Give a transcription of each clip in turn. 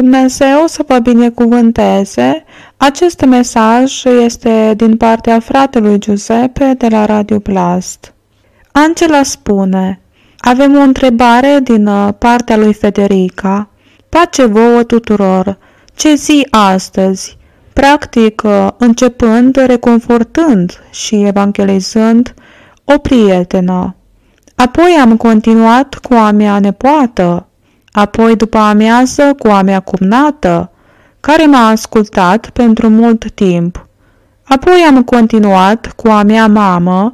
Dumnezeu să vă binecuvânteze. Acest mesaj este din partea fratelui Giuseppe de la Radio Blast. Angela spune, avem o întrebare din uh, partea lui Federica. Pace vouă tuturor! Ce zi astăzi? Practic, uh, începând, reconfortând și evangelizând o prietenă. Apoi am continuat cu a mea nepoată, apoi după amiază cu a mea cumnată, care m-a ascultat pentru mult timp. Apoi am continuat cu a mea mamă,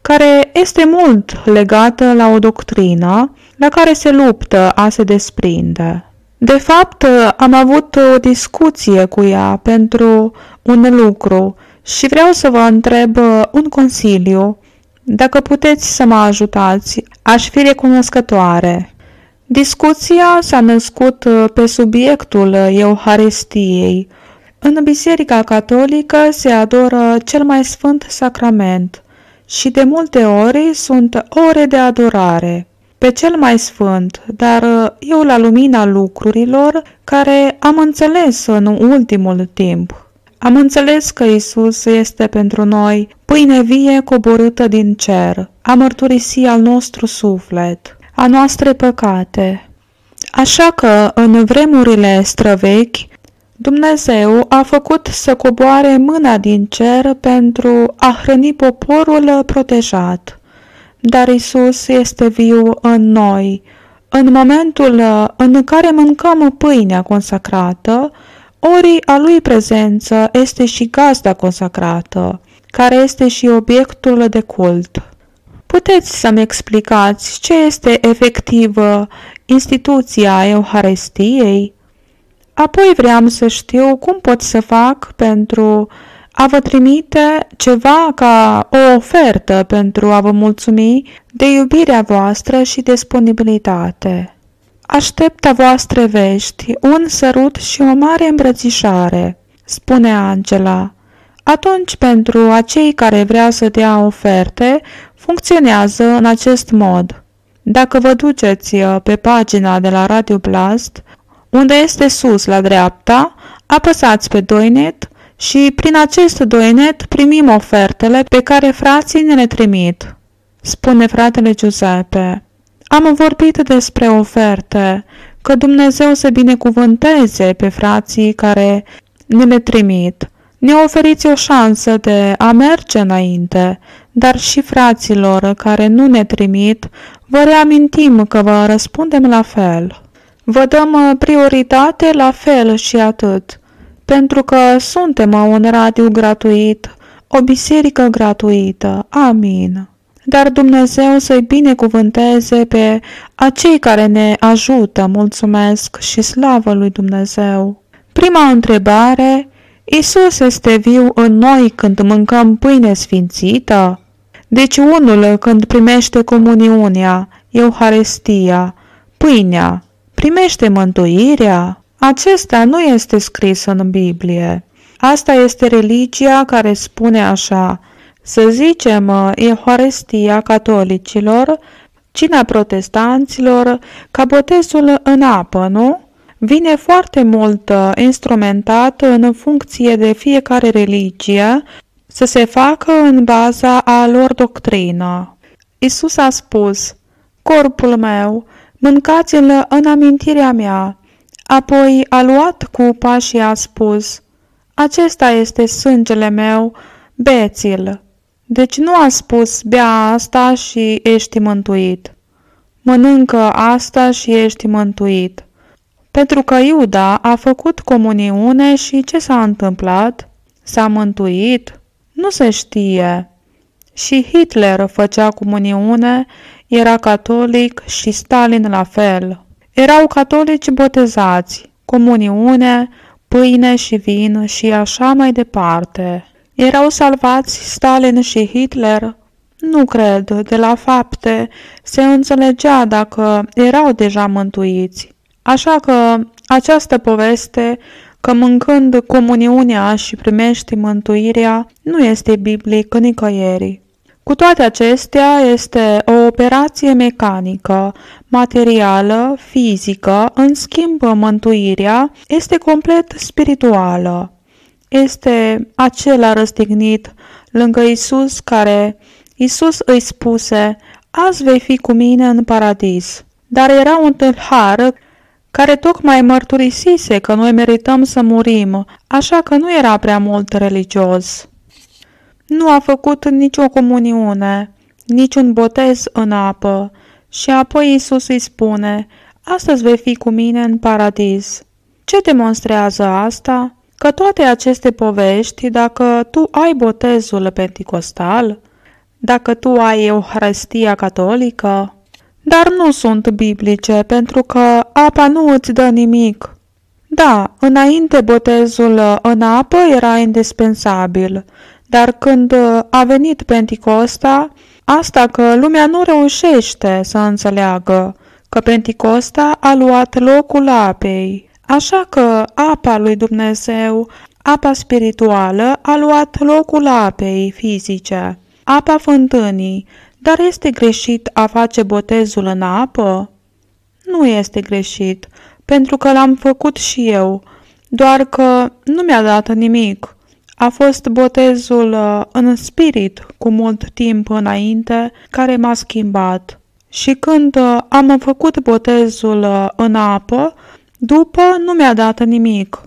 care este mult legată la o doctrină la care se luptă a se desprinde. De fapt, am avut o discuție cu ea pentru un lucru și vreau să vă întreb un consiliu. Dacă puteți să mă ajutați, aș fi recunoscătoare. Discuția s-a născut pe subiectul Euharistiei. În Biserica Catolică se adoră cel mai sfânt sacrament și de multe ori sunt ore de adorare pe cel mai sfânt, dar eu la lumina lucrurilor care am înțeles în ultimul timp. Am înțeles că Isus este pentru noi pâine vie coborâtă din cer, a mărturisi al nostru suflet, a noastre păcate. Așa că, în vremurile străvechi, Dumnezeu a făcut să coboare mâna din cer pentru a hrăni poporul protejat. Dar Isus este viu în noi. În momentul în care mâncăm pâinea consacrată, ori a lui prezență este și gazda consacrată, care este și obiectul de cult. Puteți să-mi explicați ce este efectivă instituția Euharistiei? Apoi vreau să știu cum pot să fac pentru a vă trimite ceva ca o ofertă pentru a vă mulțumi de iubirea voastră și disponibilitate. Aștept a voastre vești, un sărut și o mare îmbrățișare, spune Angela. Atunci, pentru acei care vrea să dea oferte, funcționează în acest mod. Dacă vă duceți uh, pe pagina de la Radio Blast, unde este sus la dreapta, apăsați pe Doinet și prin acest Doinet primim ofertele pe care frații ne le trimit, spune fratele Giuseppe. Am vorbit despre oferte, că Dumnezeu să binecuvânteze pe frații care ne le trimit. Ne oferiți o șansă de a merge înainte, dar și fraților care nu ne trimit, vă reamintim că vă răspundem la fel. Vă dăm uh, prioritate la fel și atât, pentru că suntem un radio gratuit, o biserică gratuită. Amin. Dar Dumnezeu să-i binecuvânteze pe acei care ne ajută, mulțumesc și slavă lui Dumnezeu. Prima întrebare, Isus este viu în noi când mâncăm pâine sfințită? Deci unul când primește comuniunea, Euharistia, pâinea, primește mântuirea? Acesta nu este scris în Biblie. Asta este religia care spune așa, să zicem Euharistia catolicilor, cina protestanților, ca botezul în apă, nu? Vine foarte mult uh, instrumentat în funcție de fiecare religie să se facă în baza a lor doctrină. Isus a spus, corpul meu, mâncați-l în amintirea mea. Apoi a luat cupa și a spus, acesta este sângele meu, beți-l. Deci nu a spus, bea asta și ești mântuit. Mănâncă asta și ești mântuit. Pentru că Iuda a făcut comuniune și ce s-a întâmplat? S-a mântuit? Nu se știe. Și Hitler făcea comuniune, era catolic și Stalin la fel. Erau catolici botezați, comuniune, pâine și vin și așa mai departe. Erau salvați Stalin și Hitler? Nu cred, de la fapte se înțelegea dacă erau deja mântuiți. Așa că această poveste că mâncând comuniunea și primești mântuirea nu este biblic nicăieri. Cu toate acestea, este o operație mecanică, materială, fizică, în schimb mântuirea este complet spirituală. Este acela răstignit lângă Isus care Isus îi spuse, azi vei fi cu mine în paradis. Dar era un tâlhar care tocmai mărturisise că noi merităm să murim, așa că nu era prea mult religios. Nu a făcut nicio comuniune, niciun botez în apă și apoi Isus îi spune, astăzi vei fi cu mine în paradis. Ce demonstrează asta? Că toate aceste povești, dacă tu ai botezul penticostal, dacă tu ai Euharistia catolică, dar nu sunt biblice, pentru că apa nu îți dă nimic. Da, înainte botezul în apă era indispensabil, dar când a venit Pentecosta, asta că lumea nu reușește să înțeleagă, că Pentecosta a luat locul apei. Așa că apa lui Dumnezeu, apa spirituală, a luat locul apei fizice, apa fântânii, dar este greșit a face botezul în apă? Nu este greșit, pentru că l-am făcut și eu, doar că nu mi-a dat nimic. A fost botezul uh, în spirit cu mult timp înainte care m-a schimbat. Și când uh, am făcut botezul uh, în apă, după nu mi-a dat nimic.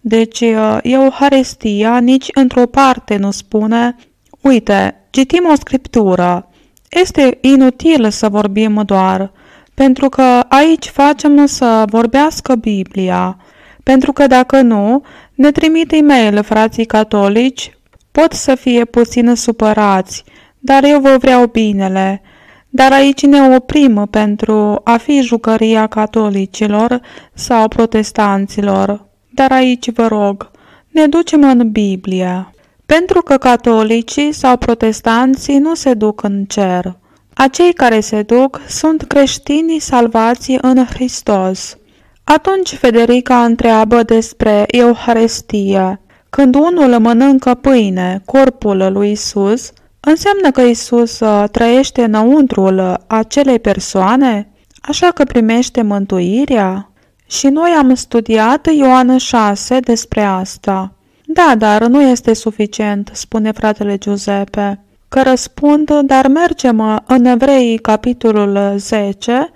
Deci Euharistia nici într-o parte nu spune, uite, citim o scriptură, este inutil să vorbim doar, pentru că aici facem să vorbească Biblia, pentru că dacă nu, ne trimit e-mail frații catolici, pot să fie puțin supărați, dar eu vă vreau binele. Dar aici ne oprim pentru a fi jucăria catolicilor sau protestanților. Dar aici vă rog, ne ducem în Biblie. Pentru că catolicii sau protestanții nu se duc în cer. Acei care se duc sunt creștinii salvați în Hristos. Atunci Federica întreabă despre Euharistie. Când unul mănâncă pâine, corpul lui Isus, înseamnă că Isus uh, trăiește înăuntrul acelei persoane, așa că primește mântuirea? Și noi am studiat Ioan 6 despre asta. Da, dar nu este suficient, spune fratele Giuseppe. Că răspund, dar mergem în Evrei, capitolul 10,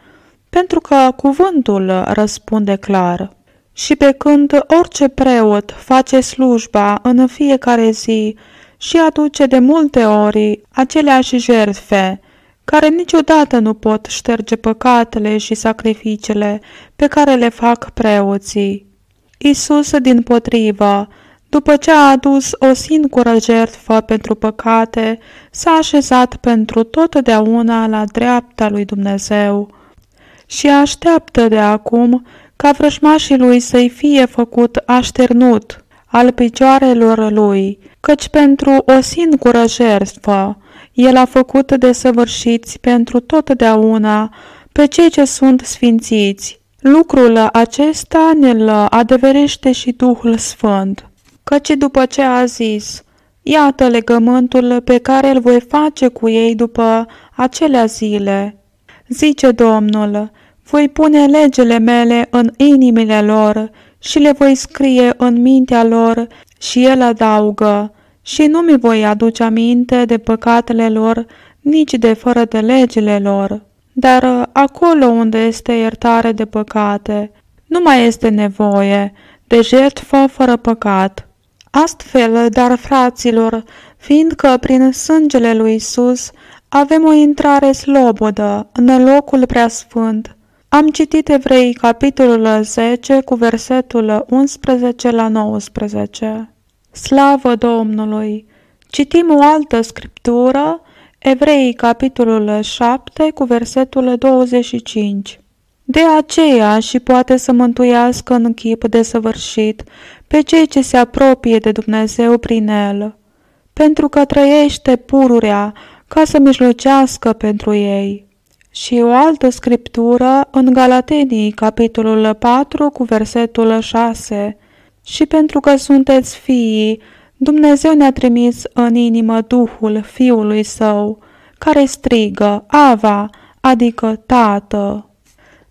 pentru că cuvântul răspunde clar. Și pe când orice preot face slujba în fiecare zi și aduce de multe ori aceleași jertfe, care niciodată nu pot șterge păcatele și sacrificiile pe care le fac preoții. Isus, din potrivă, după ce a adus o singură jertfă pentru păcate, s-a așezat pentru totdeauna la dreapta lui Dumnezeu și așteaptă de acum ca vrăjmașii lui să-i fie făcut așternut al picioarelor lui, căci pentru o singură jertfă el a făcut de săvârșiți pentru totdeauna pe cei ce sunt sfințiți. Lucrul acesta ne-l adeverește și Duhul Sfânt căci după ce a zis, Iată legământul pe care îl voi face cu ei după acelea zile. Zice Domnul, voi pune legele mele în inimile lor și le voi scrie în mintea lor și el adaugă, și nu mi voi aduce aminte de păcatele lor, nici de fără de legile lor. Dar acolo unde este iertare de păcate, nu mai este nevoie de jertfă fără păcat. Astfel, dar fraților, fiindcă prin sângele lui Isus avem o intrare slobodă în locul preasfânt, am citit Evrei capitolul 10 cu versetul 11 la 19. Slavă Domnului! Citim o altă scriptură, Evrei capitolul 7 cu versetul 25. De aceea și poate să mântuiască în chip desăvârșit pe cei ce se apropie de Dumnezeu prin el, pentru că trăiește pururea ca să mijlocească pentru ei. Și o altă scriptură în Galatenii, capitolul 4, cu versetul 6. Și pentru că sunteți fiii, Dumnezeu ne-a trimis în inimă Duhul Fiului Său, care strigă, Ava, adică Tată.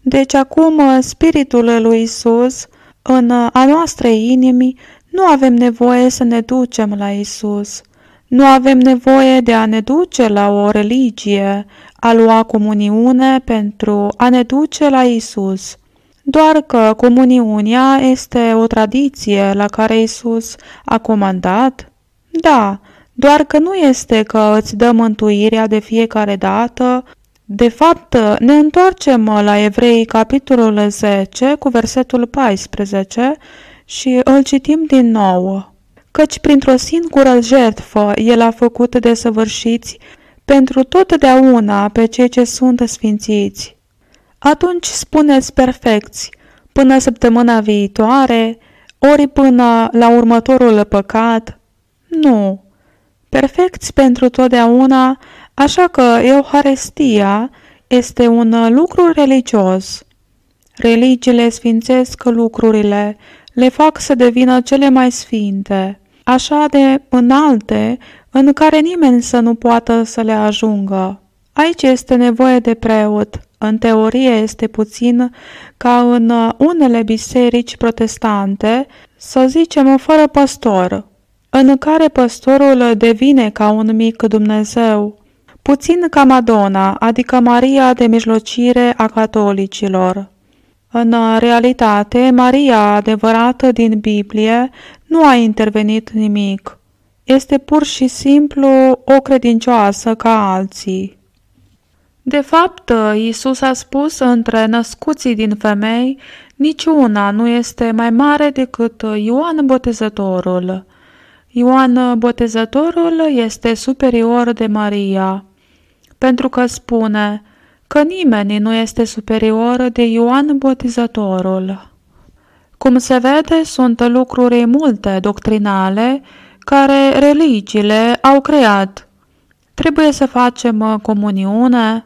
Deci acum Spiritul lui Isus în a noastre inimi nu avem nevoie să ne ducem la Isus. Nu avem nevoie de a ne duce la o religie, a lua comuniune pentru a ne duce la Isus. Doar că comuniunea este o tradiție la care Isus a comandat? Da, doar că nu este că îți dă mântuirea de fiecare dată. De fapt, ne întoarcem la Evrei, capitolul 10, cu versetul 14 și îl citim din nou. Căci printr-o singură jertfă El a făcut de săvârșiți pentru totdeauna pe cei ce sunt sfințiți. Atunci spuneți perfecți, până săptămâna viitoare, ori până la următorul păcat. Nu, perfecți pentru totdeauna, așa că Euharestia este un lucru religios. Religiile sfințesc lucrurile, le fac să devină cele mai sfinte, așa de înalte, în care nimeni să nu poată să le ajungă. Aici este nevoie de preot. În teorie este puțin ca în unele biserici protestante, să zicem fără păstor, în care păstorul devine ca un mic Dumnezeu, puțin ca Madonna, adică Maria de mijlocire a catolicilor. În realitate, Maria adevărată din Biblie nu a intervenit nimic. Este pur și simplu o credincioasă ca alții. De fapt, Isus a spus între născuții din femei, niciuna nu este mai mare decât Ioan Botezătorul. Ioan Botezătorul este superior de Maria, pentru că spune că nimeni nu este superior de Ioan Botezătorul. Cum se vede, sunt lucruri multe doctrinale care religiile au creat. Trebuie să facem comuniune?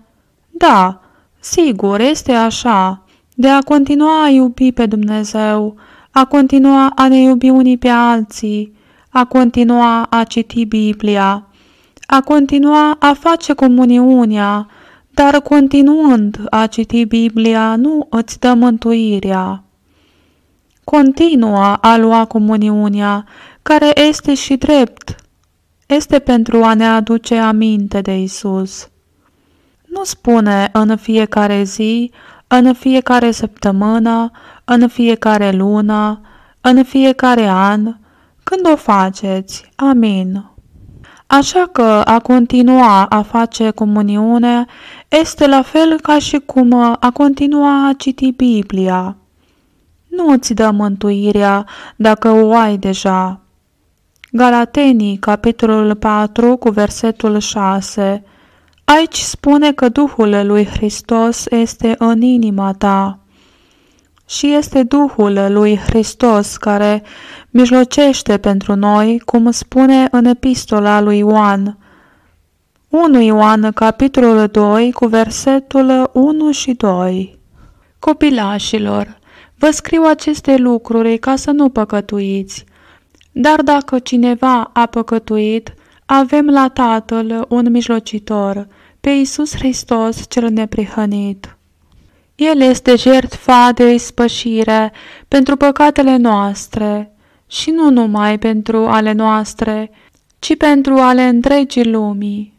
Da, sigur, este așa. De a continua a iubi pe Dumnezeu, a continua a ne iubi unii pe alții, a continua a citi Biblia, a continua a face comuniunea, dar continuând a citi Biblia nu îți dă mântuirea. Continua a lua comuniunea, care este și drept, este pentru a ne aduce aminte de Isus. Nu spune în fiecare zi, în fiecare săptămână, în fiecare lună, în fiecare an, când o faceți. Amin. Așa că a continua a face comuniune este la fel ca și cum a continua a citi Biblia. Nu îți dă mântuirea dacă o ai deja. Galatenii, capitolul 4, cu versetul 6. Aici spune că Duhul lui Hristos este în inima ta și este Duhul lui Hristos care mijlocește pentru noi, cum spune în epistola lui Ioan. 1 Ioan, capitolul 2, cu versetul 1 și 2. Copilașilor, vă scriu aceste lucruri ca să nu păcătuiți. Dar dacă cineva a păcătuit, avem la Tatăl un mijlocitor, pe Iisus Hristos cel neprihănit. El este jertfa de ispășire pentru păcatele noastre și nu numai pentru ale noastre, ci pentru ale întregii lumii.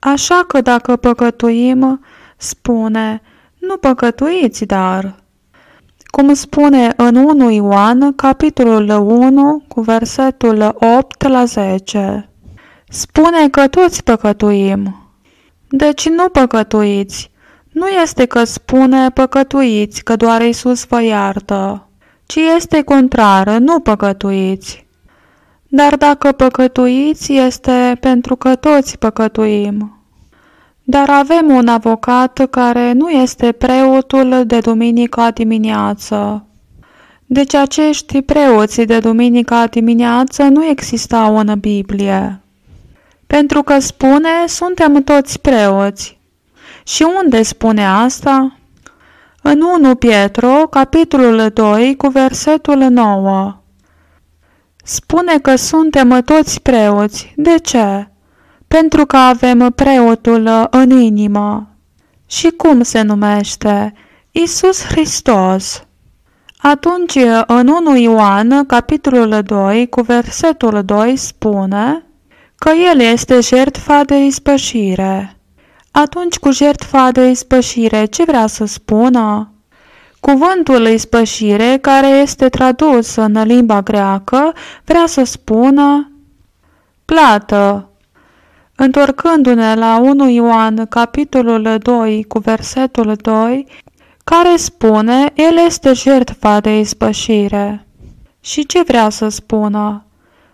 Așa că dacă păcătuim, spune, nu păcătuiți dar. Cum spune în 1 Ioan, capitolul 1, cu versetul 8 la 10. Spune că toți păcătuim. Deci nu păcătuiți, nu este că spune păcătuiți, că doar Isus vă iartă, ci este contrară, nu păcătuiți. Dar dacă păcătuiți, este pentru că toți păcătuim. Dar avem un avocat care nu este preotul de duminica dimineață. Deci acești preoți de duminica dimineață nu existau în Biblie. Pentru că spune, suntem toți preoți, și unde spune asta? În 1 Pietro, capitolul 2, cu versetul 9. Spune că suntem toți preoți. De ce? pentru că avem preotul în inimă. Și cum se numește? Isus Hristos. Atunci, în 1 Ioan, capitolul 2, cu versetul 2, spune că El este jertfa de ispășire. Atunci, cu jertfa de ispășire, ce vrea să spună? Cuvântul ispășire, care este tradus în limba greacă, vrea să spună plată. Întorcându-ne la 1 Ioan, capitolul 2, cu versetul 2, care spune, El este jertfa de ispășire. Și ce vrea să spună?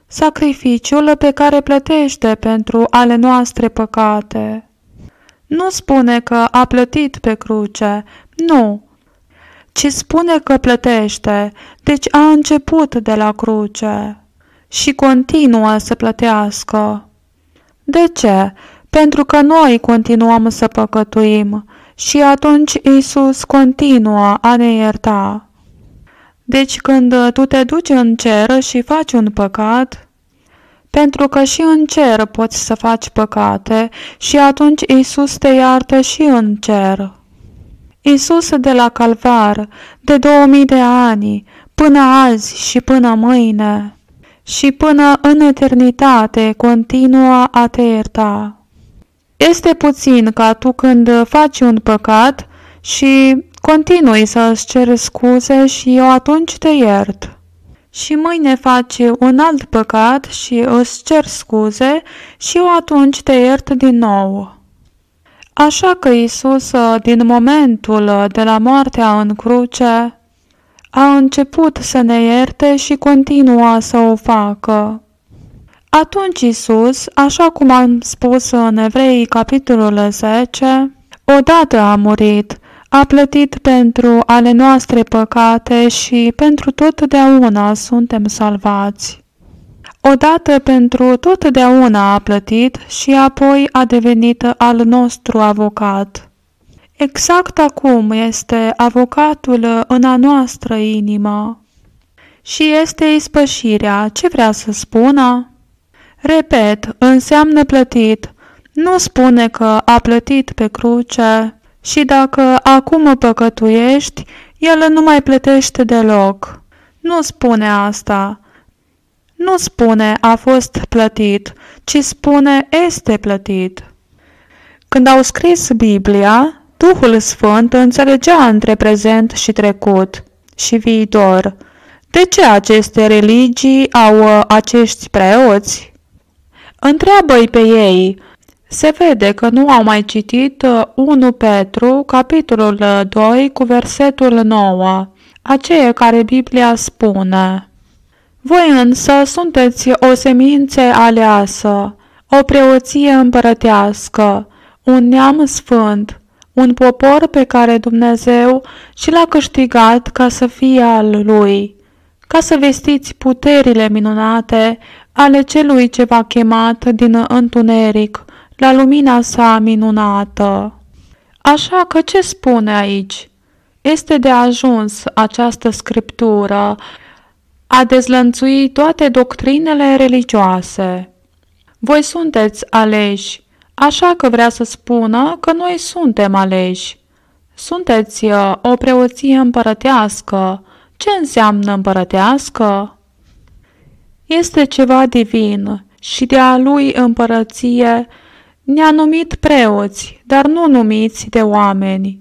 Sacrificiul pe care plătește pentru ale noastre păcate. Nu spune că a plătit pe cruce, nu, ci spune că plătește, deci a început de la cruce și continuă să plătească. De ce? Pentru că noi continuăm să păcătuim și atunci Isus continuă a ne ierta. Deci când tu te duci în cer și faci un păcat, pentru că și în cer poți să faci păcate și atunci Isus te iartă și în cer. Isus de la Calvar, de 2000 de ani, până azi și până mâine, și până în eternitate continuă a te ierta. Este puțin ca tu când faci un păcat și continui să îți ceri scuze și eu atunci te iert. Și mâine faci un alt păcat și îți cer scuze și eu atunci te iert din nou. Așa că Isus, din momentul de la moartea în cruce, a început să ne ierte și continua să o facă. Atunci Isus, așa cum am spus în Evrei capitolul 10, odată a murit, a plătit pentru ale noastre păcate și pentru totdeauna suntem salvați. Odată pentru totdeauna a plătit și apoi a devenit al nostru avocat. Exact acum este avocatul în a noastră inimă. Și este ispășirea, ce vrea să spună? Repet, înseamnă plătit. Nu spune că a plătit pe cruce și dacă acum păcătuiești, el nu mai plătește deloc. Nu spune asta. Nu spune a fost plătit, ci spune este plătit. Când au scris Biblia, Duhul Sfânt înțelegea între prezent și trecut și viitor. De ce aceste religii au uh, acești preoți? Întreabă-i pe ei. Se vede că nu au mai citit 1 uh, Petru, capitolul 2, cu versetul 9, aceea care Biblia spune. Voi însă sunteți o semințe aleasă, o preoție împărătească, un neam sfânt, un popor pe care Dumnezeu și l-a câștigat ca să fie al lui, ca să vestiți puterile minunate ale celui ce v-a chemat din întuneric la lumina sa minunată. Așa că ce spune aici? Este de ajuns această scriptură a dezlănțui toate doctrinele religioase. Voi sunteți aleși, așa că vrea să spună că noi suntem aleși. Sunteți uh, o preoție împărătească. Ce înseamnă împărătească? Este ceva divin și de a lui împărăție ne-a numit preoți, dar nu numiți de oameni.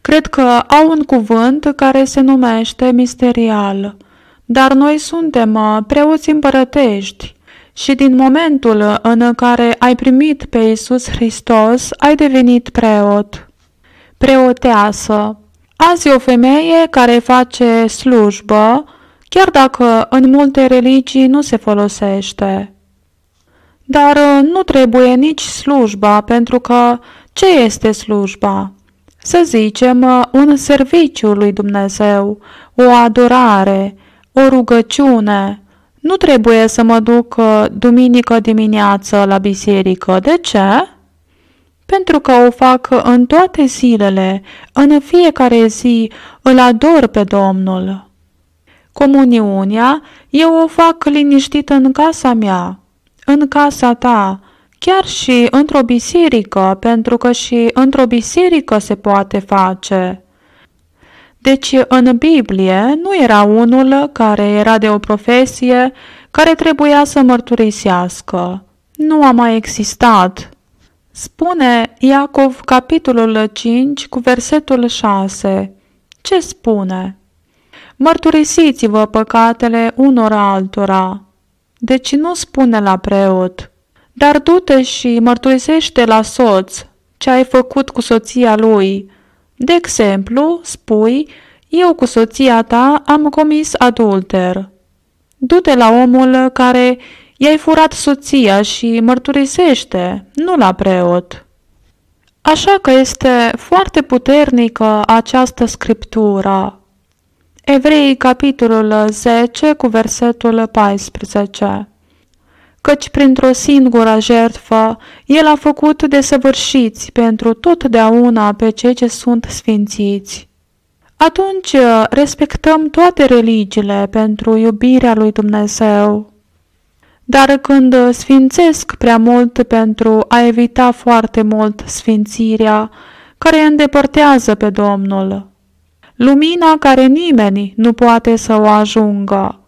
Cred că au un cuvânt care se numește misterial, dar noi suntem uh, preoți împărătești și din momentul în care ai primit pe Isus Hristos, ai devenit preot. Preoteasă. Azi o femeie care face slujbă, chiar dacă în multe religii nu se folosește. Dar uh, nu trebuie nici slujba, pentru că ce este slujba? Să zicem, uh, un serviciu lui Dumnezeu, o adorare, o rugăciune. Nu trebuie să mă duc uh, duminică dimineață la biserică. De ce? Pentru că o fac în toate zilele, în fiecare zi îl ador pe Domnul. Comuniunea eu o fac liniștit în casa mea, în casa ta, chiar și într-o biserică, pentru că și într-o biserică se poate face. Deci, în Biblie nu era unul care era de o profesie care trebuia să mărturisească. Nu a mai existat. Spune Iacov capitolul 5 cu versetul 6. Ce spune? Mărturisiți-vă păcatele unor altora. Deci nu spune la preot, dar du-te și mărturisește la soț ce ai făcut cu soția lui. De exemplu, spui, eu cu soția ta am comis adulter. Du-te la omul care i-ai furat soția și mărturisește, nu la preot. Așa că este foarte puternică această scriptură. Evrei, capitolul 10, cu versetul 14 Căci printr-o singură jertfă, El a făcut de săvârșiți pentru totdeauna pe cei ce sunt sfințiți. Atunci respectăm toate religiile pentru iubirea lui Dumnezeu. Dar când sfințesc prea mult pentru a evita foarte mult sfințirea, care îndepărtează pe Domnul, lumina care nimeni nu poate să o ajungă.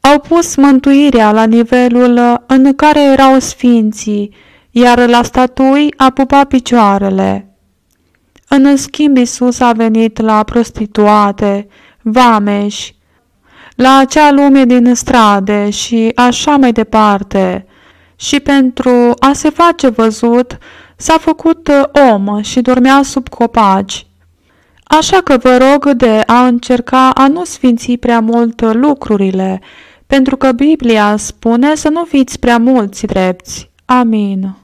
Au pus mântuirea la nivelul în care erau sfinții, iar la statui a pupat picioarele. În schimb, Isus a venit la prostituate, vameși, la acea lume din strade și așa mai departe. Și pentru a se face văzut, s-a făcut om și dormea sub copaci. Așa că vă rog de a încerca a nu sfinți prea mult lucrurile, pentru că Biblia spune să nu fiți prea mulți drepți. Amin.